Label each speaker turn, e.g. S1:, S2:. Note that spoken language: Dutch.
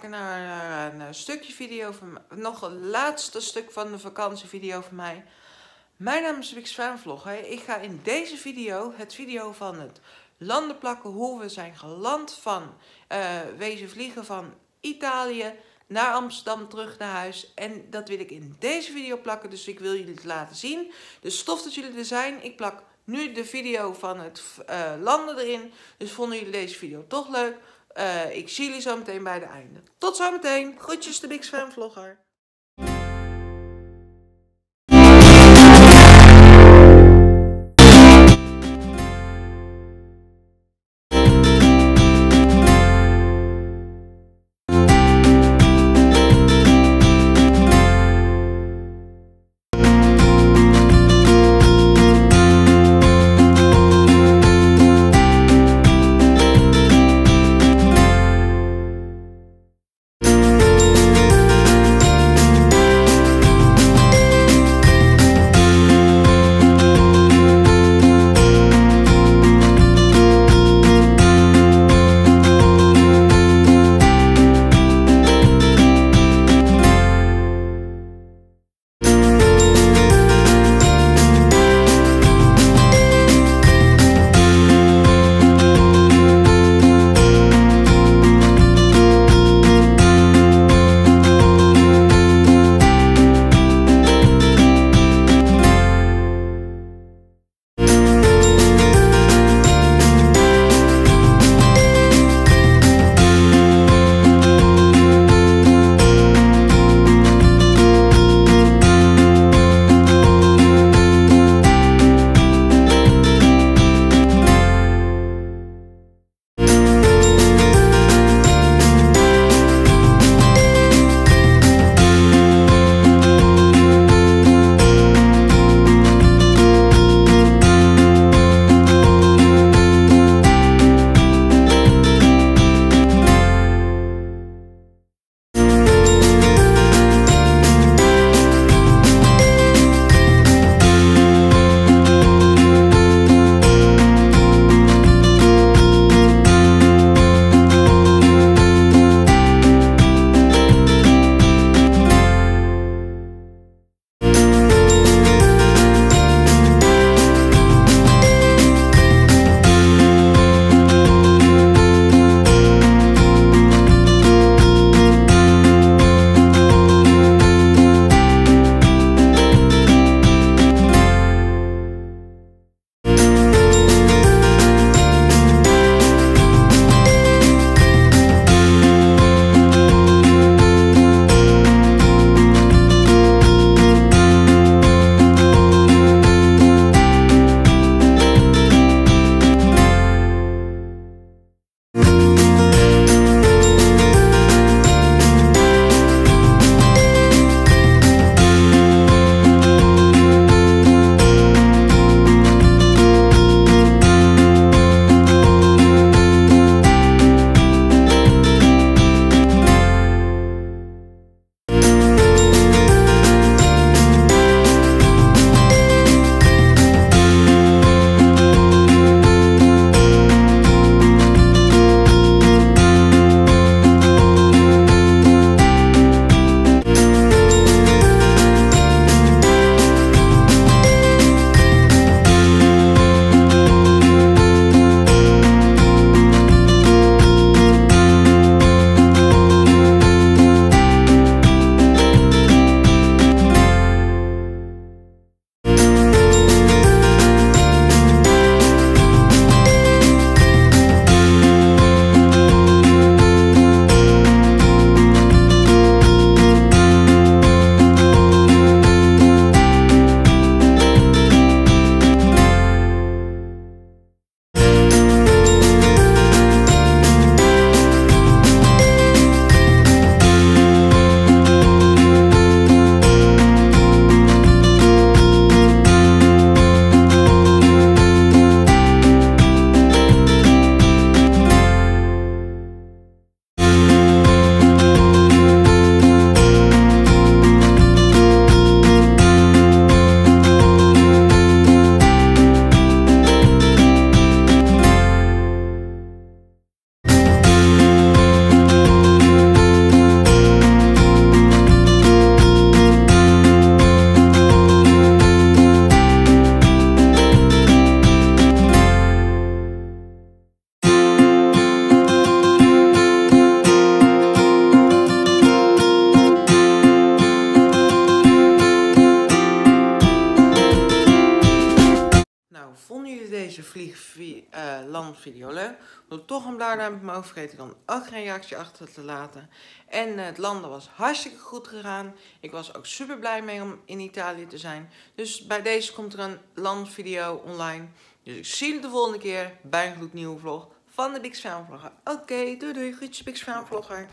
S1: kijken naar een, eh, stukje video van nog een laatste stuk van de vakantievideo van mij. Mijn naam is Wix Vlogger. Ik ga in deze video het video van het landen plakken hoe we zijn geland van uh, wezen vliegen van Italië naar Amsterdam terug naar huis. En dat wil ik in deze video plakken, dus ik wil jullie het laten zien. Dus stof dat jullie er zijn. Ik plak nu de video van het uh, landen erin. Dus vonden jullie deze video toch leuk? Uh, ik zie jullie zo meteen bij de einde. Tot zometeen. Groetjes de Big Fan Vlogger. Deze vlieglandvideo uh, leuk? Doe toch een blauw duimpje omhoog, vergeet dan ook geen reactie achter te laten. En uh, het landen was hartstikke goed gegaan. Ik was ook super blij mee om in Italië te zijn. Dus bij deze komt er een landvideo online. Dus ik zie jullie de volgende keer bij een gloednieuwe vlog van de Big Vlogger. Oké, doei doei, groetjes Big Vlogger.